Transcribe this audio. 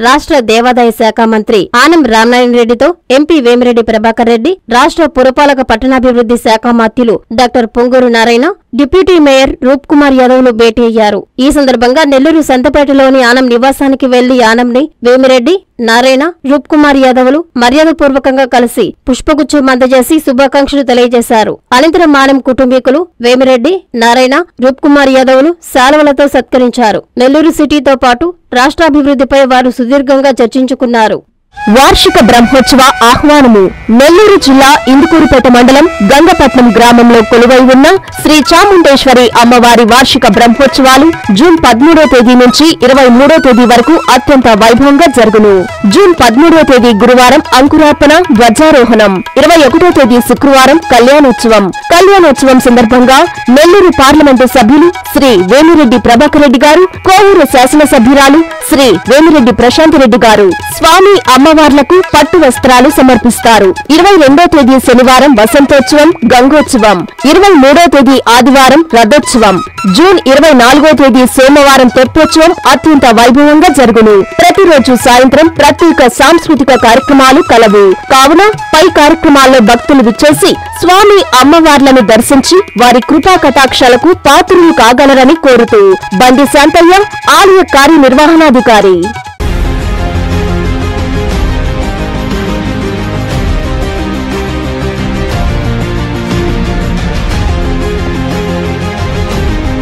రాష్ట్ర దేవాదాయ శాఖ మంత్రి ఆనం రామనారాయణ రెడ్డితో ఎంపీ వేమిరెడ్డి ప్రభాకర్ రెడ్డి రాష్ట్ర పురపాలక పట్టణాభివృద్ధి శాఖ మాత్యులు doctor Ponguru Narayana deputy mayor Roop Kumar యాదవ్ను భేటీ అయ్యారు. ఈ సందర్భంగా నెల్లూరు సంతపేటలోని ఆనం నివాసానికి వెళ్ళి ఆనంని వేమిరెడ్డి నారాయణ రూప్ కుమార్ యాదవ్లు మర్యాదపూర్వకంగా కలిసి పుష్పగుచ్చం అందజేసి శుభాకాంక్షలు తెలియజేశారు. అనంతరం ఆనం కుటుంబీకులు వేమిరెడ్డి నారాయణ రూప్ కుమార్ యాదవ్లు శాలువలతో సత్కరించారు. నెల్లూరు సిటీతో పాటు రాష్ట్రాభివృద్ధిపై వారు సుదీర్ఘంగా చర్చించుకున్నారు. వార్షిక బ్రహ్మోత్సవ ఆహ్వానము నెల్లూరు జిల్లా ఇందుకూరుపేట మండలం గంగపట్నం గ్రామంలో కొలువై ఉన్న శ్రీ చాముండేశ్వరి అమ్మవారి వార్షిక బ్రహ్మోత్సవాలు జూన్ పదమూడో తేదీ నుంచి ఇరవై మూడో తేదీ వరకు అత్యంత వైభవంగా జరుగును. జూన్ పదమూడో తేదీ గురువారం అంకురార్పణ ధ్వజారోహణం. ఇరవై ఒకటో తేదీ శుక్రవారం కళ్యాణోత్సవం. కళ్యాణోత్సవం సందర్భంగా నెల్లూరు పార్లమెంటు సభ్యులు శ్రీ వేమిరెడ్డి ప్రభాకర్ రెడ్డి గారు కోవూరు శాసనసభ్యురాలు శ్రీ వేమిరెడ్డి ప్రశాంత్ రెడ్డి గారు స్వామి అమ్మవార్లకు పట్టు వస్త్రాలు సమర్పిస్తారు. ఇరవై రెండో తేదీ శనివారం వసంతోత్సవం గంగోత్సవం. ఇరవై మూడో తేదీ ఆదివారం రథోత్సవం. జూన్ ఇరవై నాలుగో తేదీ సోమవారం తెప్పోత్సవం అత్యంత వైభవంగా జరుగును. ప్రతిరోజు సాయంత్రం ప్రత్యేక సాంస్కృతిక కార్యక్రమాలు కలవు. కావున పై కార్యక్రమాల్లో భక్తులు విచ్చేసి స్వామి అమ్మవార్లను దర్శించి వారి కృపా కటాక్షాలకు పాత్రులు కాగలరని కోరుతూ బండి శాంతయ్య ఆలయ కార్యనిర్వహణాధికారి.